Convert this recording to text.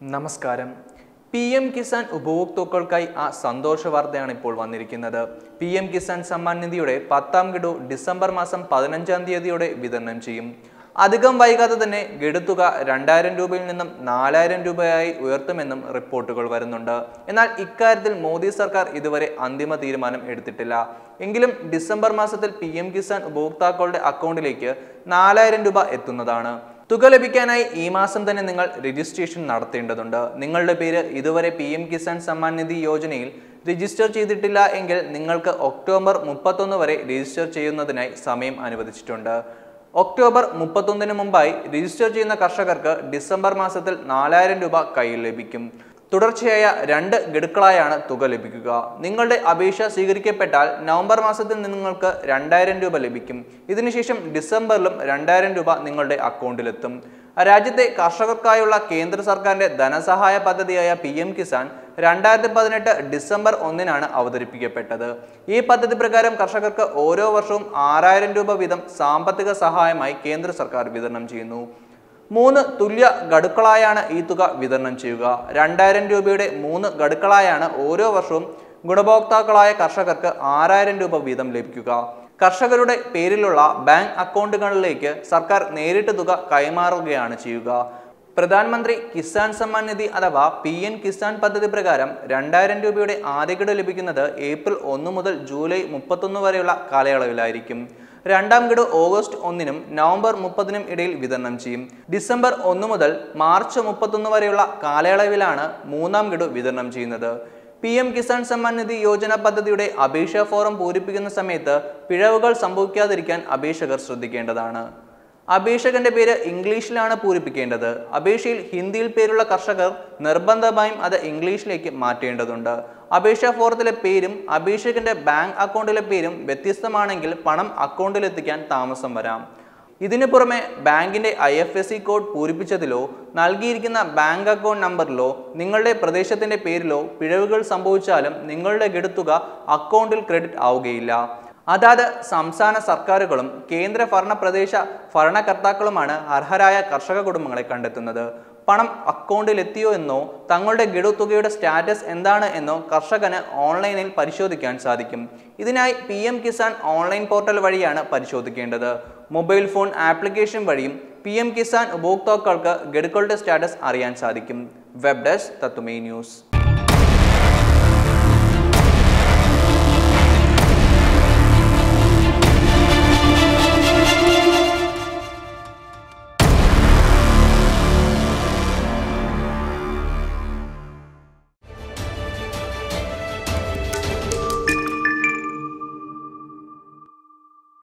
നമസ്കാരം. P M Kisan ഉപഭോക്താക്കൾക്കായി ആ സന്തോഷ വാർത്തയാണ് ഇപ്പോൾ വന്നിരിക്കുന്നത്. പി എം കിസാൻ സമ്മാൻ നിധിയുടെ പത്താം ഗഡു ഡിസംബർ മാസം പതിനഞ്ചാം തീയതിയോടെ വിതരണം ചെയ്യും. അധികം വൈകാതെ തന്നെ ഗഡുത്തുക രണ്ടായിരം രൂപയിൽ നിന്നും നാലായിരം രൂപയായി ഉയർത്തുമെന്നും റിപ്പോർട്ടുകൾ വരുന്നുണ്ട്. എന്നാൽ ഇക്കാര്യത്തിൽ മോദി സർക്കാർ ഇതുവരെ അന്തിമ തീരുമാനം എടുത്തിട്ടില്ല. എങ്കിലും ഡിസംബർ മാസത്തിൽ പി എം കിസാൻ ഉപഭോക്താക്കളുടെ അക്കൗണ്ടിലേക്ക് നാലായിരം രൂപ എത്തുന്നതാണ്. തുക ലഭിക്കാനായി ഈ മാസം തന്നെ നിങ്ങൾ രജിസ്ട്രേഷൻ നടത്തേണ്ടതുണ്ട്. നിങ്ങളുടെ പേര് ഇതുവരെ പി എം കിസാൻ സമ്മാൻ നിധി യോജനയിൽ രജിസ്റ്റർ ചെയ്തിട്ടില്ല എങ്കിൽ നിങ്ങൾക്ക് ഒക്ടോബർ മുപ്പത്തൊന്ന് വരെ രജിസ്റ്റർ ചെയ്യുന്നതിനായി സമയം അനുവദിച്ചിട്ടുണ്ട്. ഒക്ടോബർ മുപ്പത്തൊന്നിന് മുമ്പായി രജിസ്റ്റർ ചെയ്യുന്ന കർഷകർക്ക് ഡിസംബർ മാസത്തിൽ നാലായിരം രൂപ കയ്യിൽ ലഭിക്കും. തുടർച്ചയായ രണ്ട് ഗഡുക്കളായാണ് തുക ലഭിക്കുക. നിങ്ങളുടെ അപേക്ഷ സ്വീകരിക്കപ്പെട്ടാൽ നവംബർ മാസത്തിൽ നിങ്ങൾക്ക് രണ്ടായിരം രൂപ ലഭിക്കും. ഇതിനുശേഷം ഡിസംബറിലും രണ്ടായിരം രൂപ നിങ്ങളുടെ അക്കൗണ്ടിലെത്തും. രാജ്യത്തെ കർഷകർക്കായുള്ള കേന്ദ്ര സർക്കാരിന്റെ ധനസഹായ പദ്ധതിയായ പി എം കിസാൻ രണ്ടായിരത്തി പതിനെട്ട് ഡിസംബർ ഒന്നിനാണ് അവതരിപ്പിക്കപ്പെട്ടത്. ഈ പദ്ധതി പ്രകാരം കർഷകർക്ക് ഓരോ വർഷവും ആറായിരം രൂപ വീതം സാമ്പത്തിക സഹായമായി കേന്ദ്ര സർക്കാർ വിതരണം ചെയ്യുന്നു. മൂന്ന് തുല്യ ഗഡുക്കളായാണ് ഈ തുക വിതരണം ചെയ്യുക. രണ്ടായിരം രൂപയുടെ മൂന്ന് ഗഡുക്കളായാണ് ഓരോ വർഷവും ഗുണഭോക്താക്കളായ കർഷകർക്ക് ആറായിരം രൂപ വീതം ലഭിക്കുക. കർഷകരുടെ പേരിലുള്ള ബാങ്ക് അക്കൗണ്ടുകളിലേക്ക് സർക്കാർ നേരിട്ട് തുക കൈമാറുകയാണ് ചെയ്യുക. പ്രധാനമന്ത്രി കിസാൻ സമ്മാൻ നിധി അഥവാ പി എൻ കിസാൻ പദ്ധതി പ്രകാരം രണ്ടായിരം രൂപയുടെ ആദ്യ ലഭിക്കുന്നത് ഏപ്രിൽ ഒന്ന് മുതൽ ജൂലൈ മുപ്പത്തൊന്ന് വരെയുള്ള കാലയളവിലായിരിക്കും. രണ്ടാം ഗഡു ഓഗസ്റ്റ് ഒന്നിനും നവംബർ മുപ്പതിനും ഇടയിൽ വിതരണം ചെയ്യും. ഡിസംബർ ഒന്ന് മുതൽ മാർച്ച് മുപ്പത്തൊന്ന് വരെയുള്ള കാലയളവിലാണ് മൂന്നാം ഗഡു വിതരണം ചെയ്യുന്നത്. പി എം കിസാൻ സമ്മാൻ നിധി യോജന പദ്ധതിയുടെ അപേക്ഷാ ഫോറം പൂരിപ്പിക്കുന്ന സമയത്ത് പിഴവുകൾ സംഭവിക്കാതിരിക്കാൻ അപേക്ഷകർ ശ്രദ്ധിക്കേണ്ടതാണ്. അപേക്ഷകന്റെ പേര് ഇംഗ്ലീഷിലാണ് പൂരിപ്പിക്കേണ്ടത്. അപേക്ഷയിൽ ഹിന്ദിയിൽ പേരുള്ള കർഷകർ നിർബന്ധമായും അത് ഇംഗ്ലീഷിലേക്ക് മാറ്റേണ്ടതുണ്ട്. അപേക്ഷാ ഫോറത്തിലെ പേരും അപേക്ഷകന്റെ ബാങ്ക് അക്കൗണ്ടിലെ പേരും വ്യത്യസ്തമാണെങ്കിൽ പണം അക്കൗണ്ടിലെത്തിക്കാൻ താമസം വരാം. ഇതിനു പുറമെ ബാങ്കിന്റെ I F S C code പൂരിപ്പിച്ചതിലോ നൽകിയിരിക്കുന്ന ബാങ്ക് അക്കൗണ്ട് നമ്പറിലോ നിങ്ങളുടെ പ്രദേശത്തിന്റെ പേരിലോ പിഴവുകൾ സംഭവിച്ചാലും നിങ്ങളുടെ ഗഡുത്തുക അക്കൗണ്ടിൽ ക്രെഡിറ്റ് ആവുകയില്ല. അതാത് സംസ്ഥാന സർക്കാരുകളും കേന്ദ്ര ഭരണ പ്രദേശ ഭരണകർത്താക്കളുമാണ് അർഹരായ കർഷക കുടുംബങ്ങളെ കണ്ടെത്തുന്നത്. പണം അക്കൗണ്ടിൽ എത്തിയോ എന്നോ തങ്ങളുടെ ഗഡു തുകയുടെ സ്റ്റാറ്റസ് എന്താണ് എന്നോ കർഷകന് ഓൺലൈനിൽ പരിശോധിക്കാൻ സാധിക്കും. ഇതിനായി P M Kisan online portal വഴിയാണ് പരിശോധിക്കേണ്ടത്. മൊബൈൽ ഫോൺ ആപ്ലിക്കേഷൻ വഴിയും പി എം കിസാൻ ഉപഭോക്താക്കൾക്ക് ഗഡുക്കളുടെ സ്റ്റാറ്റസ് അറിയാൻ സാധിക്കും. വെബ് ഡെസ്ക് തത്തുമേ ന്യൂസ്.